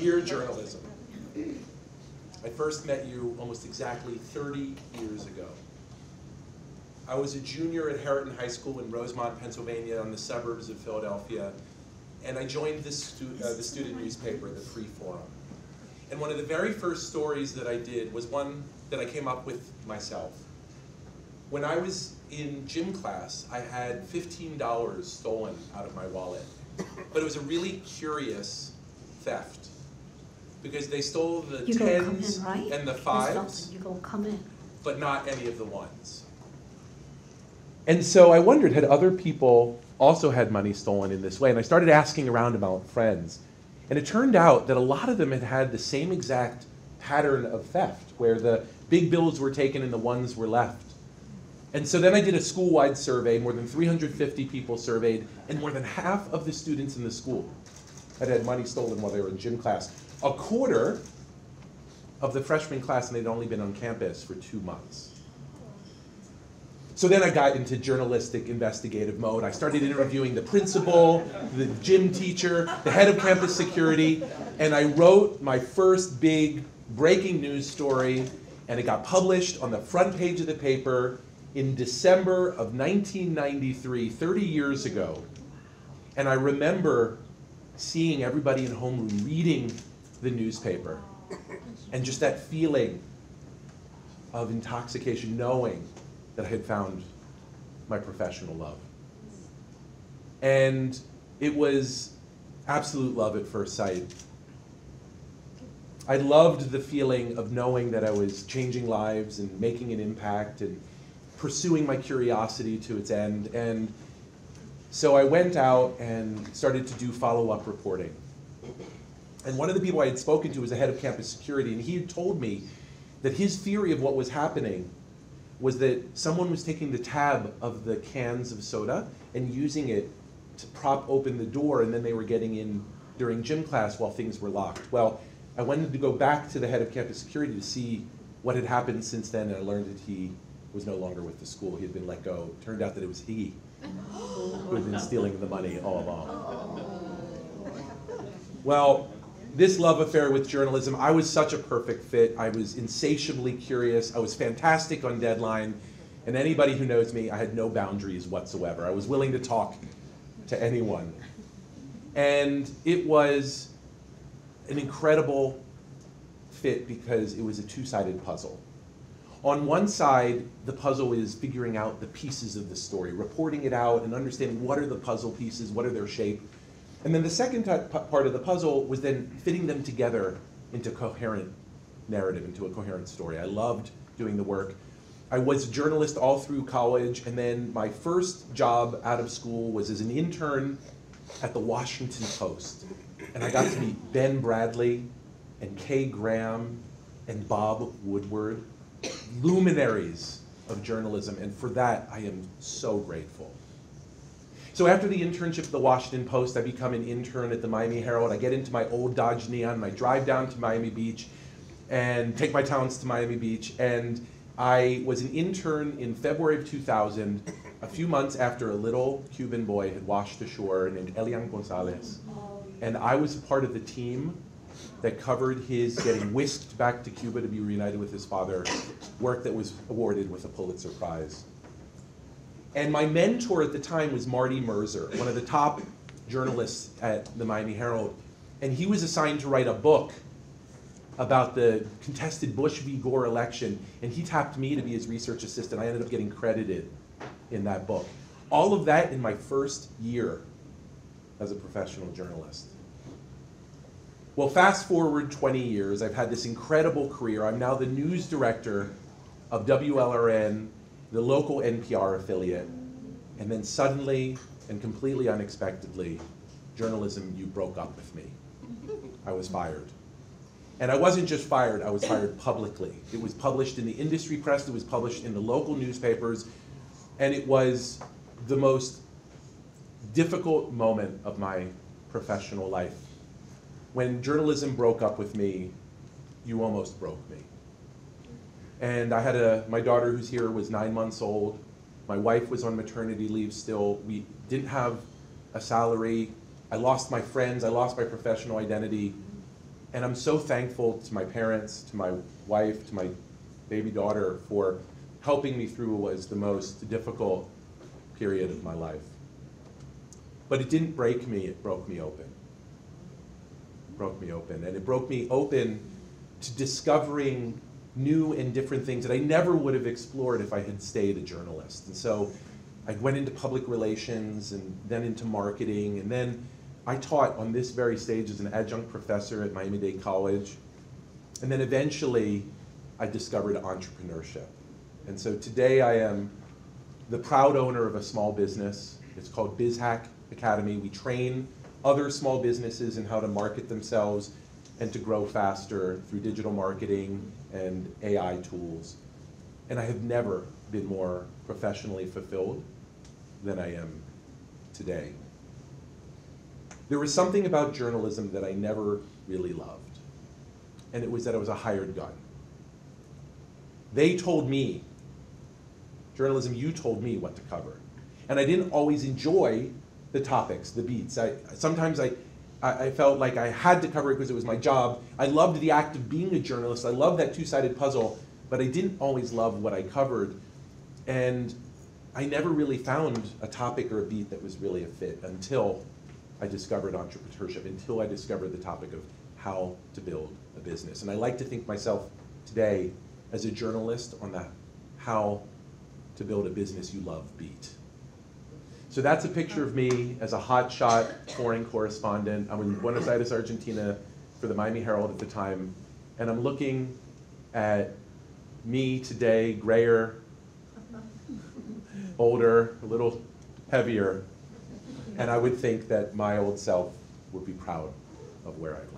Dear journalism, I first met you almost exactly 30 years ago. I was a junior at Harriton High School in Rosemont, Pennsylvania, on the suburbs of Philadelphia, and I joined the, stu- uh, the student newspaper, the Free Forum. And one of the very first stories that I did was one that I came up with myself. When I was in gym class, I had $15 stolen out of my wallet. But it was a really curious theft because they stole the You tens in, right? and the fives, You gonna come in. but not any of the ones. And so I wondered, had other people also had money stolen in this way? And I started asking around about friends. And it turned out that a lot of them had had the same exact pattern of theft, where the big bills were taken and the ones were left. And so then I did a school-wide survey, more than 350 people surveyed, and more than half of the students in the school had had money stolen while they were in gym class. A quarter of the freshman class, and they'd only been on campus for two months. So then I got into journalistic investigative mode. I started interviewing the principal, the gym teacher, the head of campus security, and I wrote my first big breaking news story, and it got published on the front page of the paper in December of 1993, 30 years ago. And I remember seeing everybody in homeroom reading the newspaper and just that feeling of intoxication, knowing that I had found my professional love. And it was absolute love at first sight. I loved the feeling of knowing that I was changing lives and making an impact and pursuing my curiosity to its end. And so I went out and started to do follow up reporting. And one of the people I had spoken to was the head of campus security, and he had told me that his theory of what was happening was that someone was taking the tab of the cans of soda and using it to prop open the door, and then they were getting in during gym class while things were locked. Well, I wanted to go back to the head of campus security to see what had happened since then, and I learned that he was no longer with the school. He had been let go. It Turned out that it was he who had been stealing the money all along. Oh. Well, this love affair with journalism, I was such a perfect fit. I was insatiably curious. I was fantastic on deadline. And anybody who knows me, I had no boundaries whatsoever. I was willing to talk to anyone. And it was an incredible fit because it was a two sided puzzle. On one side, the puzzle is figuring out the pieces of the story, reporting it out, and understanding what are the puzzle pieces, what are their shape. And then the second part of the puzzle was then fitting them together into coherent narrative, into a coherent story. I loved doing the work. I was a journalist all through college, and then my first job out of school was as an intern at the Washington Post. And I got to meet Ben Bradlee and Kay Graham and Bob Woodward, luminaries of journalism, and for that I am so grateful. So after the internship at the Washington Post, I become an intern at the Miami Herald. I get into my old Dodge Neon, I drive down to Miami Beach and take my talents to Miami Beach. And I was an intern in February of 2000, a few months after a little Cuban boy had washed ashore named Elian Gonzalez. And I was a part of the team that covered his getting whisked back to Cuba to be reunited with his father, work that was awarded with a Pulitzer Prize. And my mentor at the time was Marty Merzer, one of the top journalists at the Miami Herald. And he was assigned to write a book about the contested Bush v. Gore election. And he tapped me to be his research assistant. I ended up getting credited in that book. All of that in my first year as a professional journalist. Well, fast forward 20 years, I've had this incredible career. I'm now the news director of WLRN, the local NPR affiliate. And then suddenly and completely unexpectedly, journalism, you broke up with me. I was fired. And I wasn't just fired, I was fired publicly. It was published in the industry press, it was published in the local newspapers, and it was the most difficult moment of my professional life. When journalism broke up with me, you almost broke me. And I had a, my daughter who's here was nine months old. My wife was on maternity leave still. We didn't have a salary. I lost my friends. I lost my professional identity. And I'm so thankful to my parents, to my wife, to my baby daughter for helping me through what was the most difficult period of my life. But it didn't break me, it broke me open. It broke me open. And it broke me open to discovering new and different things that I never would have explored if I had stayed a journalist. And so I went into public relations and then into marketing. And then I taught on this very stage as an adjunct professor at Miami-Dade College. And then eventually I discovered entrepreneurship. And so today I am the proud owner of a small business. It's called BizHack Academy. We train other small businesses in how to market themselves and to grow faster through digital marketing and AI tools. And I have never been more professionally fulfilled than I am today. There was something about journalism that I never really loved, and it was that I was a hired gun. They told me, journalism, you told me what to cover. And I didn't always enjoy the topics, the beats. I, sometimes I, I, I felt like I had to cover it because it was my job. I loved the act of being a journalist. I loved that two-sided puzzle, but I didn't always love what I covered. And I never really found a topic or a beat that was really a fit until I discovered entrepreneurship, until I discovered the topic of how to build a business. And I like to think myself today as a journalist on that how to build a business you love beat. So that's a picture of me as a hotshot foreign correspondent. I'm in Buenos Aires, Argentina for the Miami Herald at the time. And I'm looking at me today, grayer, older, a little heavier. And I would think that my old self would be proud of where I've landed. Thank you.